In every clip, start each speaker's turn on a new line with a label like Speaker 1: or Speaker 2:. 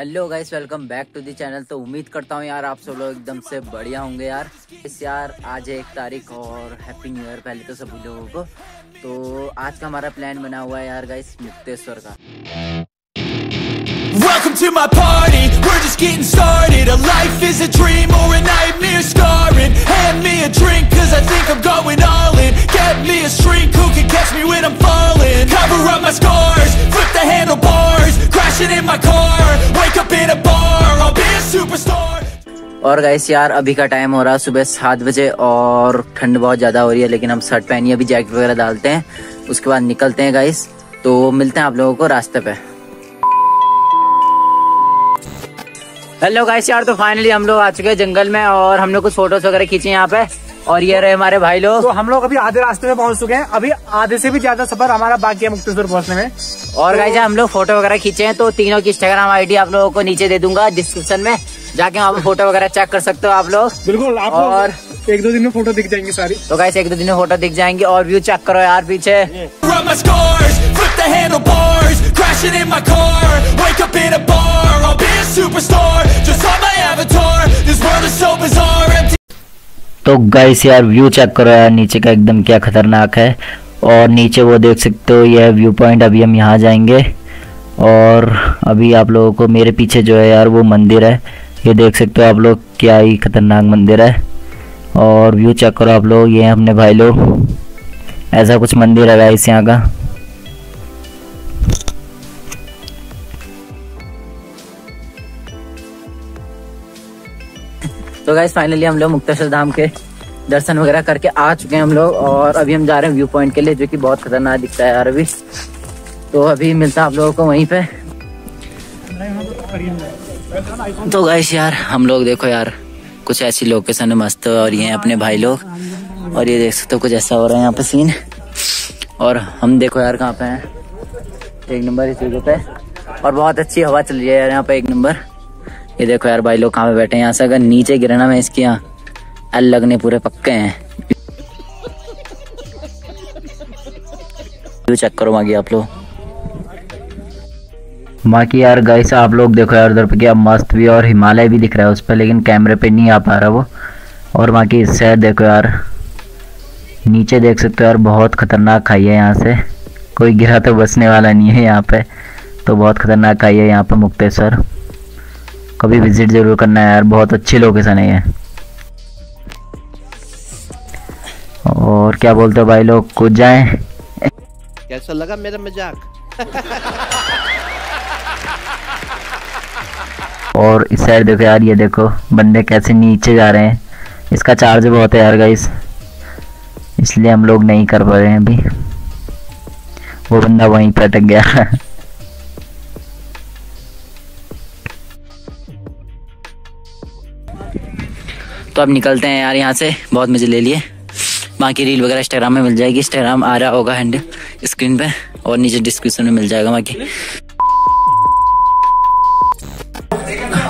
Speaker 1: Hello guys welcome back to the channel तो उम्मीद करता हूँ यार आप सब लोग एकदम से बढ़िया होंगे यार इस यार आज है एक तारीख और हैप्पी न्यू ईयर पहले तो सभी लोगों को तो आज का हमारा प्लान बना हुआ है यार गाइस मुक्तेश्वर का
Speaker 2: Welcome to my party, we're just getting started A life is a dream or a nightmare scarring Hand me a drink cause I think I'm going all in Get me a shrink who can catch me when I'm falling
Speaker 1: और guys यार, अभी का time हो रहा है सुबह सात बजे और ठंड बहुत ज़्यादा हो रही है, लेकिन हम शर्ट पहनिए अभी जैकेट वगैरह डालते हैं, उसके बाद निकलते हैं गाइस तो मिलते हैं आप लोगों को रास्ते पे। हेलो गाइस यार तो फाइनली हम लोग आ चुके हैं जंगल में और हम लोग कुछ फ़ोटोज़ वगैरह खींचे यहाँ पे। और ये रहे हमारे भाई लोग।
Speaker 3: तो हम लोग अभी आधे रास्ते में पहुँच चुके हैं। अभी आधे से भी ज़्यादा सफ़र हमारा बाकी है मुक्तेश्वर पहुँचने में।
Speaker 1: और गाइस हम लोग फ़ोटो वगैरह खींचे हैं तो तीनों की इंस्टाग्राम आईडी आप लोगों को नीचे दे दूँगा डिस्क्रिप्शन में। जाके वहाँ फ़ोटो वगैरह चेक कर सकते हो आप लोग।
Speaker 3: बिल्कुल आप
Speaker 1: और-
Speaker 3: एक दो दिन में फ़ोटो दिख जाएँगे सारी।
Speaker 1: तो गाइस एक दो दिन में फ़ोटो दिख जाएँगे और व्यू चेक करो यार पीछे। तो गाइस यार व्यू चेक करो यार, नीचे का एकदम क्या खतरनाक है। और नीचे वो देख सकते हो, यह व्यू पॉइंट अभी हम यहाँ जाएँगे। और अभी आप लोगों को मेरे पीछे जो है यार, वो मंदिर है। ये देख सकते हो आप लोग, क्या ही खतरनाक मंदिर है। और व्यू चेक करो आप लोग, ये अपने भाई लोग। ऐसा कुछ मंदिर है गाइस यहाँ का। तो गाइस फाइनली हम लोग मुक्तेश्वर धाम के दर्शन वगैरह करके आ चुके हैं हम लोग, और अभी हम जा रहे हैं व्यू पॉइंट के लिए, जो कि बहुत खतरनाक दिखता है यार अभी। तो अभी मिलता है आप लोगों को वहीं पे। तो गाइस यार, हम लोग देखो यार, कुछ ऐसी लोकेशन है मस्त, और ये हैं अपने भाई लोग, और ये देख सकते हो कुछ ऐसा हो रहा है यहाँ पे सीन और हम देखो यार कहाँ पे हैं। एक नंबर इस जगह पे, और बहुत अच्छी हवा चल रही है यार यहाँ पे, एक नंबर ये देखो यार भाई, लोग कहाँ पे बैठे हैं? यहाँ से अगर नीचे गिरे ना मैं इसके यहाँ एल लगने पूरे पक्के हैं। चेक करो बाकी आप लोग। बाकी यार गाइस आप लोग देखो यार, उधर पे क्या मस्त भी और हिमालय भी दिख रहा है उस पर लेकिन कैमरे पे नहीं आ पा रहा वो। और बाकी इस साइड देखो यार, नीचे देख सकते हो यार, बहुत खतरनाक खाई है यहाँ से। कोई गिरा तो बसने वाला नहीं है यहाँ पे तो बहुत खतरनाक खाई है यहाँ पे मुक्तेश्वर। कभी विज़िट ज़रूर करना है यार बहुत अच्छी लोकेशन है ये। और क्या बोलते हो भाई लोग कुछ जाएँ?
Speaker 4: कैसा लगा मेरा मज़ाक?
Speaker 1: और इस साइड देखो यार ये देखो बंदे कैसे नीचे जा रहे हैं। इसका चार्ज बहुत है यार गाइस इसलिए हम लोग नहीं कर पा रहे हैं अभी। वो बंदा वहीं पे अटक गया। तो अब निकलते हैं यार यहाँ से। बहुत मज़े ले लिए। बाकी रील वगैरह इंस्टाग्राम में मिल जाएगी। इंस्टाग्राम आ रहा होगा हैंडल स्क्रीन पे और नीचे डिस्क्रिप्शन में मिल जाएगा बाकी।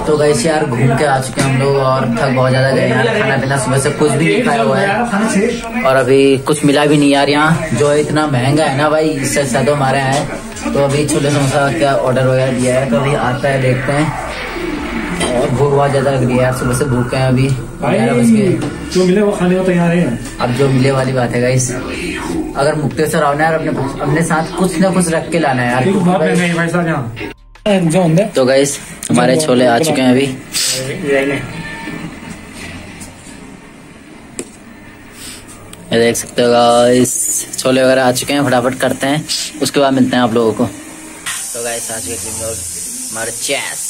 Speaker 1: तो गैस यार घूम के आ चुके हैं हम लोग और थक बहुत ज़्यादा गए यार खाना पीना सुबह से कुछ भी नहीं खाया हुआ है। और अभी कुछ मिला भी नहीं यार यहाँ। जो है इतना महँगा है ना भाई, इससे तो हमारे यहाँ है। तो अभी छोले समोसा का ऑर्डर वगैरह दिया है। तो अभी आता है, देखते हैं। और भूख बहुत ज़्यादा लग रही है। सुबह से भूखे हैं अभी।
Speaker 3: जो मिले वो खाने को तैयार है।
Speaker 1: अब जो मिले वाली बात है गाइस अगर मुक्तेश्वर आओ ना यार अपने अपने साथ कुछ ना कुछ रख के लाना है यार।
Speaker 3: है
Speaker 1: तो गाइस हमारे छोले आ चुके हैं अभी। ये देख सकते हो गाइस छोले वगैरह आ चुके हैं फटाफट करते हैं। उसके बाद मिलते हैं आप लोगों को। तो गाइस आ चुके हैं हमारे चेस